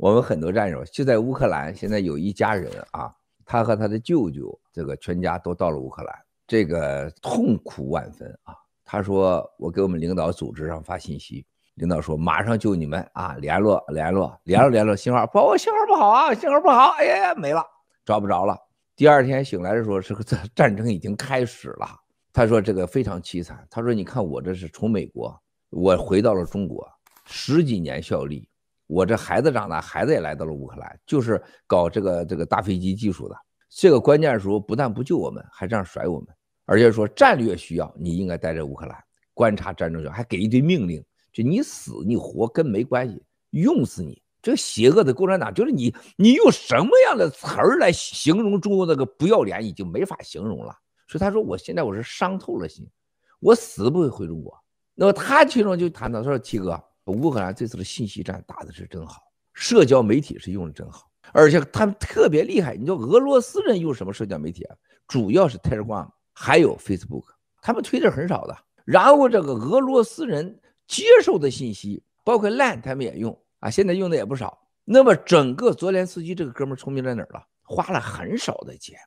我们很多战友就在乌克兰，现在有一家人啊，他和他的舅舅这个全家都到了乌克兰，这个痛苦万分啊。他说：“我给我们领导组织上发信息，领导说马上救你们啊，联络联络联络联络信号，不，我信号不好啊，信号不好，哎呀没了，找不着了。第二天醒来的时候，这个战争已经开始了。他说这个非常凄惨。他说你看我这是从美国，我回到了中国，十几年效力，我这孩子长大，孩子也来到了乌克兰，就是搞这个这个大飞机技术的。这个关键时候不但不救我们，还这样甩我们。”而且说战略需要，你应该待在乌克兰观察战争，还给一堆命令，就你死你活跟没关系，用死你！这邪恶的共产党就是你，你用什么样的词儿来形容中国那个不要脸，已经没法形容了。所以他说，我现在我是伤透了心，我死不会回中国。那么他其中就谈到他说，七哥，乌克兰这次的信息战打的是真好，社交媒体是用的真好，而且他们特别厉害。你说俄罗斯人用什么社交媒体啊？主要是 Telegram。还有 Facebook，他们推的很少的。然后这个俄罗斯人接受的信息，包括 Line，他们也用啊，现在用的也不少。那么整个泽连斯基这个哥们聪明在哪儿了？花了很少的钱，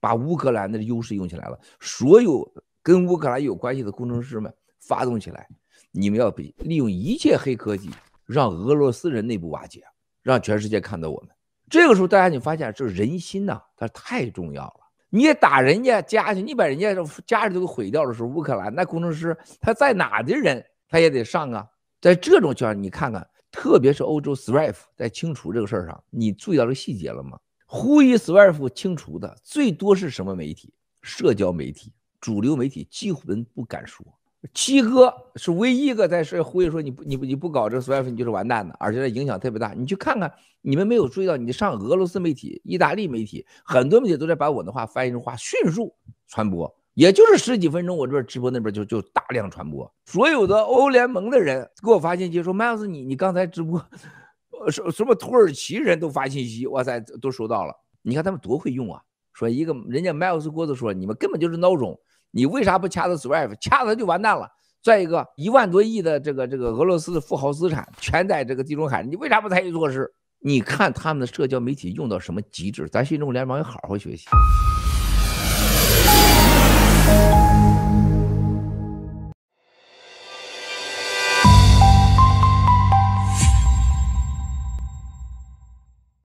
把乌克兰的优势用起来了。所有跟乌克兰有关系的工程师们发动起来，你们要比利用一切黑科技，让俄罗斯人内部瓦解，让全世界看到我们。这个时候，大家你发现，这人心呐，它太重要了。你打人家家去，你把人家家里都给毁掉的时候，乌克兰那工程师他在哪的人，他也得上啊。在这种情况，你看看，特别是欧洲 Swift 在清除这个事儿上，你注意到这细节了吗？呼吁 Swift 清除的最多是什么媒体？社交媒体，主流媒体几乎不敢说。七哥是唯一一个在说呼吁说你不你不你不搞这个 SWIFT 你就是完蛋的，而且影响特别大。你去看看，你们没有注意到，你上俄罗斯媒体、意大利媒体，很多媒体都在把我的话翻译成话迅速传播，也就是十几分钟，我这边直播那边就就大量传播。所有的欧联盟的人给我发信息说，麦老师你你刚才直播，什什么土耳其人都发信息，哇塞都收到了。你看他们多会用啊！说一个人家麦克斯郭子说，你们根本就是孬种。你为啥不掐他 Swift？掐他就完蛋了。再一个，一万多亿的这个这个俄罗斯的富豪资产全在这个地中海，你为啥不采取措施？你看他们的社交媒体用到什么极致？咱新中国联盟要好好学习。